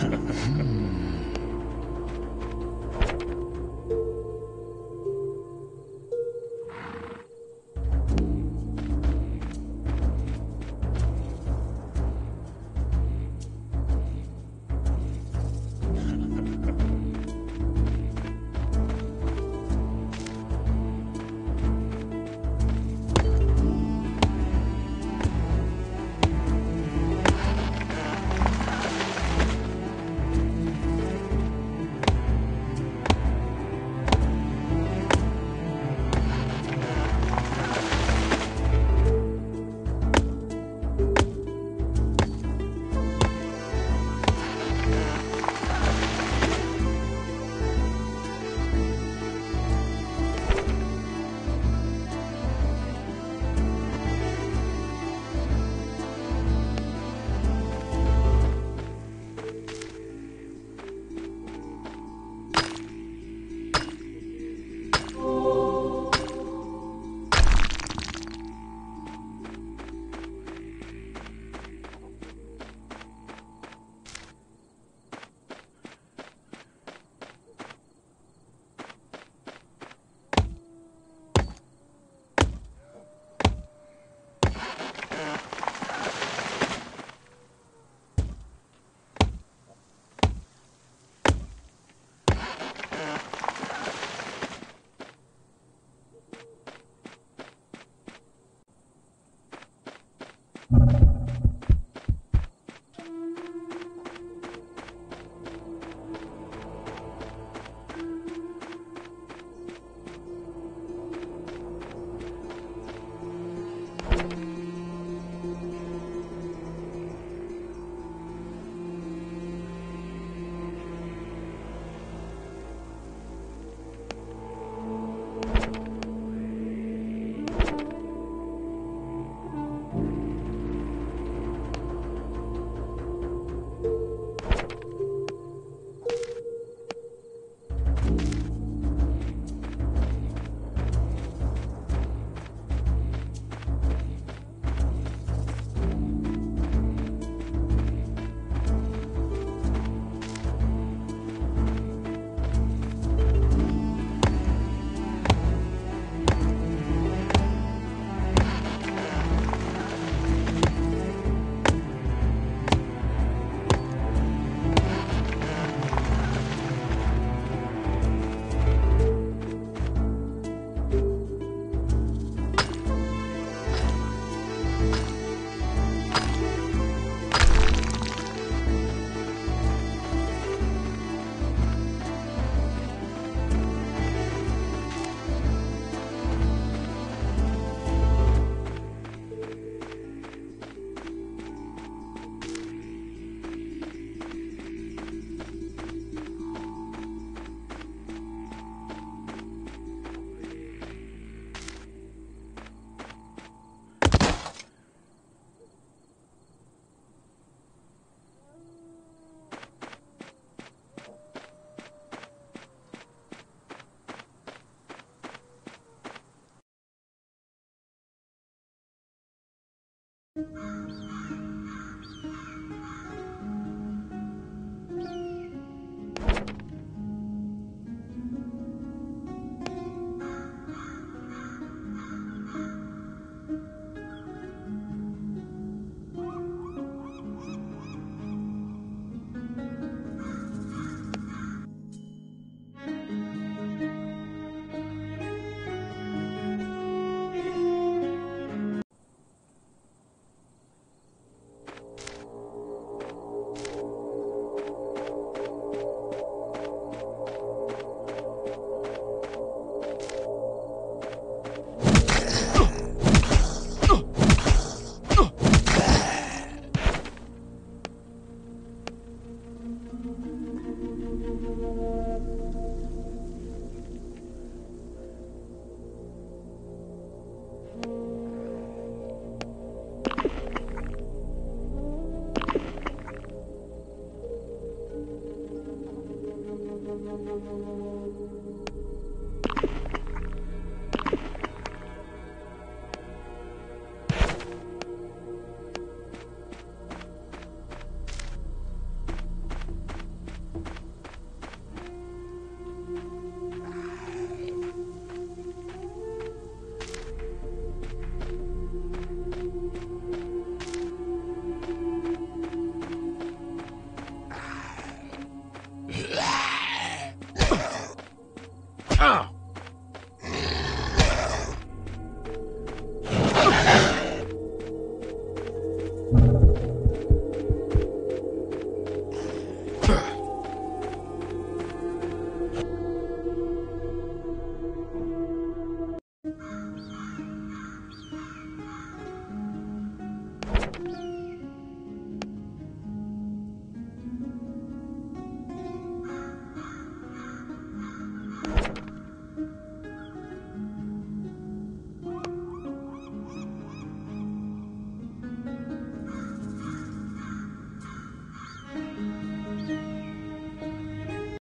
hmm.